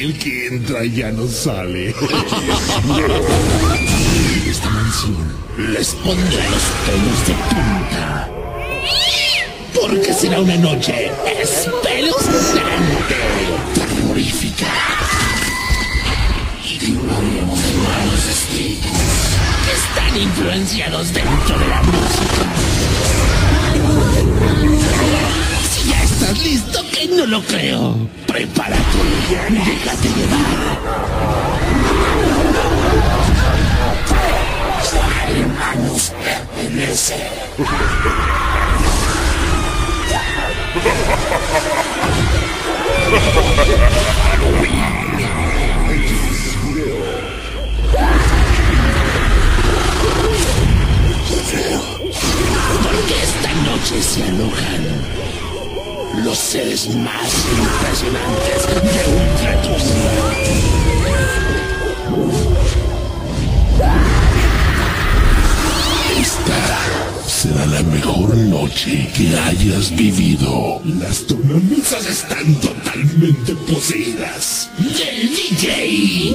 Decirles que entra ya no sale. Esta mansión les pondrá los pelos de punta. Porque será una noche espeluznante, terrorífica. Y de malos espíritus que están influenciados dentro de la música. Lo creo. Prepárate, déjate llevar. Hermanos, pertenece. Porque más impresionantes de Ultratumba. Esta será la mejor noche que hayas vivido. Las tornamesas están totalmente poseídas del DJ.